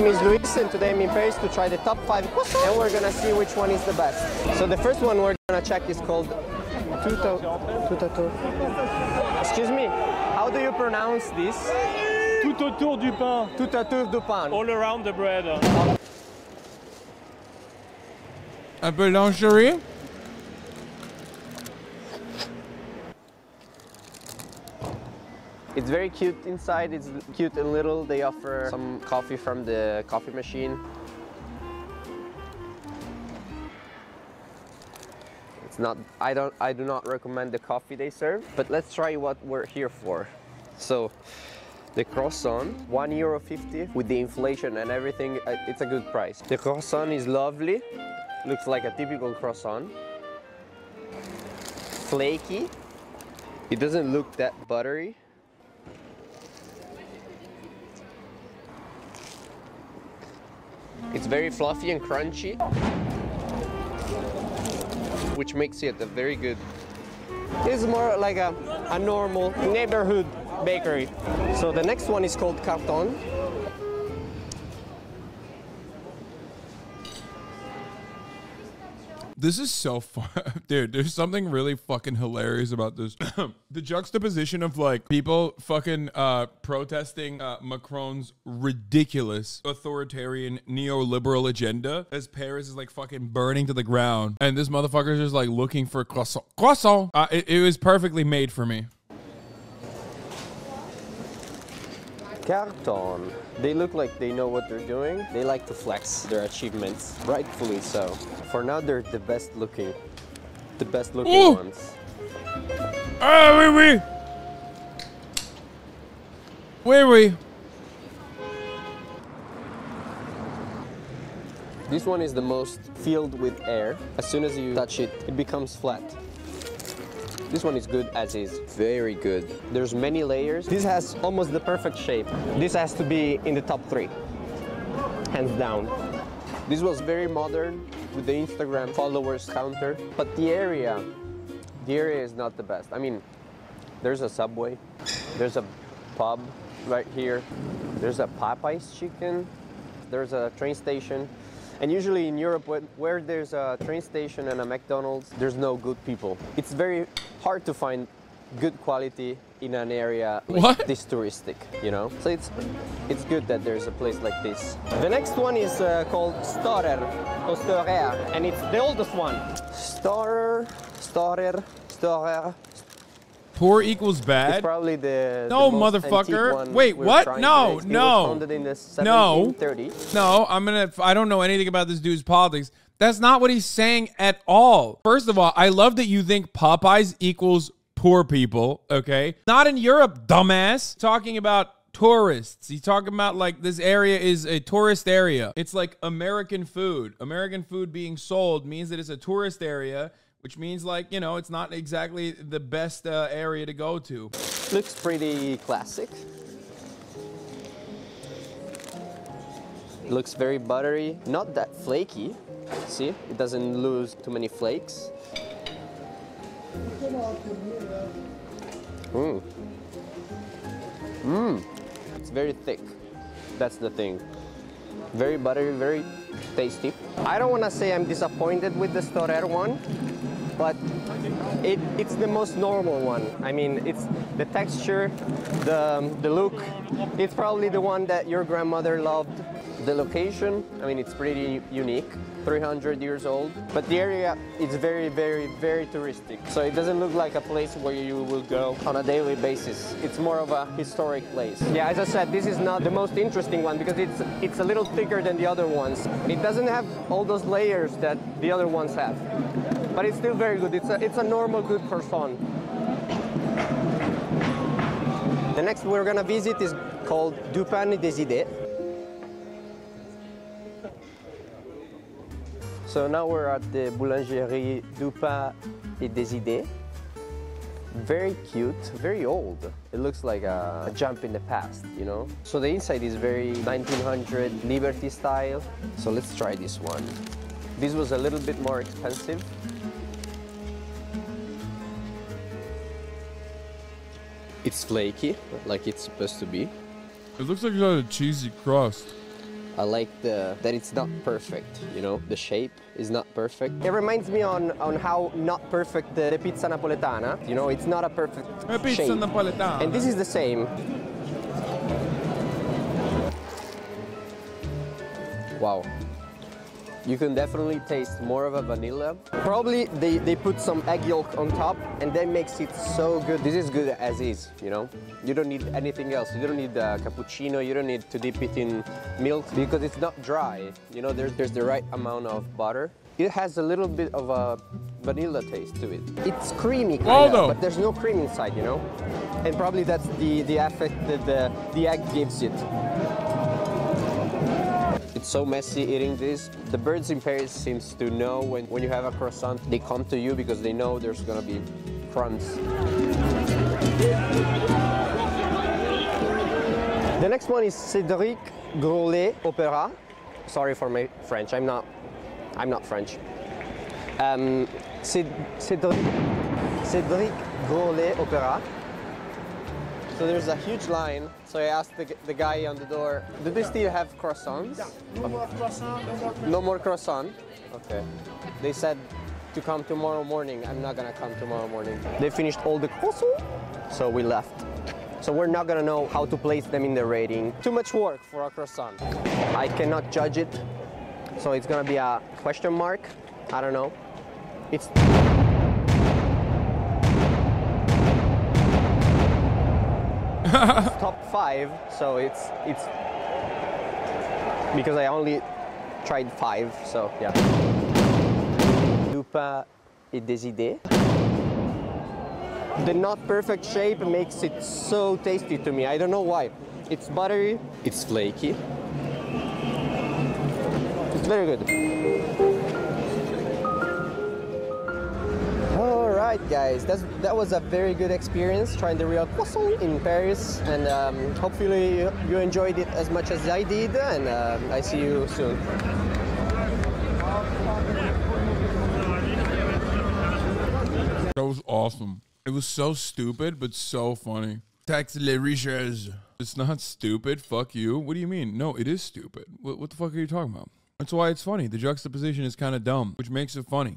name is Luis and today I'm in Paris to try the top 5 croissants and we're gonna see which one is the best. So the first one we're gonna check is called Tuto. Tuto. Excuse me, how do you pronounce this? Tout autour du pain, Tout autour du pain. all around the bread. Un peu It's very cute inside, it's cute and little. They offer some coffee from the coffee machine. It's not, I don't, I do not recommend the coffee they serve, but let's try what we're here for. So, the croissant, one euro fifty with the inflation and everything, uh, it's a good price. The croissant is lovely, looks like a typical croissant. Flaky, it doesn't look that buttery. It's very fluffy and crunchy, which makes it very good. It's more like a, a normal neighborhood bakery. So the next one is called Carton. This is so fun. Dude, there's something really fucking hilarious about this. the juxtaposition of like people fucking uh, protesting uh, Macron's ridiculous authoritarian neoliberal agenda as Paris is like fucking burning to the ground. And this motherfucker's just like looking for croissant. Croissant! Uh, it, it was perfectly made for me. Carton. They look like they know what they're doing. They like to flex their achievements, rightfully so. For now, they're the best looking, the best looking Ooh. ones. Ah, oui, oui! Oui, oui. This one is the most filled with air. As soon as you touch it, it becomes flat. This one is good as is. Very good. There's many layers. This has almost the perfect shape. This has to be in the top three. Hands down. This was very modern with the Instagram followers counter, but the area, the area is not the best. I mean, there's a Subway, there's a pub right here, there's a Popeye's chicken, there's a train station. And usually in Europe, where there's a train station and a McDonald's, there's no good people. It's very hard to find good quality in an area like What? this touristic, you know? So it's it's good that there's a place like this. The next one is uh, called Stohrer, or Stohrer, and it's the oldest one. Stohrer, Stohrer, Stohrer. Poor equals It's bad. probably the No, the motherfucker. Wait, what? No, no. was founded in the No. 1730s. No, I'm gonna. I don't know anything about this dude's politics. That's not what he's saying at all. First of all, I love that you think Popeyes equals poor people. Okay, not in Europe, dumbass. Talking about tourists. He's talking about like this area is a tourist area. It's like American food. American food being sold means that it's a tourist area. Which means, like, you know, it's not exactly the best uh, area to go to. Looks pretty classic. Looks very buttery, not that flaky. See, it doesn't lose too many flakes. Mmm. Mmm. It's very thick. That's the thing. Very buttery, very tasty. I don't want to say I'm disappointed with the Stohrer one, but it, it's the most normal one. I mean, it's the texture, the, the look. It's probably the one that your grandmother loved. The location, I mean, it's pretty unique. 300 years old, but the area is very, very, very touristic. So it doesn't look like a place where you will go on a daily basis. It's more of a historic place. Yeah, as I said, this is not the most interesting one because it's it's a little thicker than the other ones. It doesn't have all those layers that the other ones have, but it's still very good. It's a it's a normal good croissant. The next we're gonna visit is called Du et des Idées. So now we're at the Boulangerie du Pain et des Idées. Very cute, very old. It looks like a, a jump in the past, you know? So the inside is very 1900 Liberty style. So let's try this one. This was a little bit more expensive. It's flaky, like it's supposed to be. It looks like it's got a cheesy crust. I like the that it's not perfect, you know, the shape is not perfect. It reminds me on on how not perfect the, the pizza napoletana. You know, it's not a perfect A pizza shape. napoletana. And this is the same. Wow. You can definitely taste more of a vanilla. Probably they, they put some egg yolk on top and that makes it so good. This is good as is, you know? You don't need anything else. You don't need a cappuccino. You don't need to dip it in milk because it's not dry. You know, there's, there's the right amount of butter. It has a little bit of a vanilla taste to it. It's creamy, kinda, but there's no cream inside, you know? And probably that's the, the effect that the, the egg gives it. It's so messy eating this. The birds in Paris seems to know when, when you have a croissant, they come to you because they know there's gonna be crumbs. The next one is Cédric Grolet Opera. Sorry for my French. I'm not. I'm not French. Um, Cédric, Cédric Grolet Opera. So there's a huge line. So I asked the, the guy on the door, do they still have croissants? No more croissant, no more croissant. No more croissant? Okay. They said to come tomorrow morning. I'm not gonna come tomorrow morning. They finished all the croissants, so we left. So we're not gonna know how to place them in the rating. Too much work for a croissant. I cannot judge it, so it's gonna be a question mark. I don't know. It's top five, so it's it's because I only tried five, so yeah. Lupa et des idées. The not perfect shape makes it so tasty to me. I don't know why. It's buttery, it's flaky. It's very good. Right, guys, that's, that was a very good experience trying the real croissant in Paris, and um, hopefully you, you enjoyed it as much as I did, and uh, I see you soon. That was awesome. It was so stupid, but so funny. Tax les riches. It's not stupid. Fuck you. What do you mean? No, it is stupid. What, what the fuck are you talking about? That's why it's funny. The juxtaposition is kind of dumb, which makes it funny.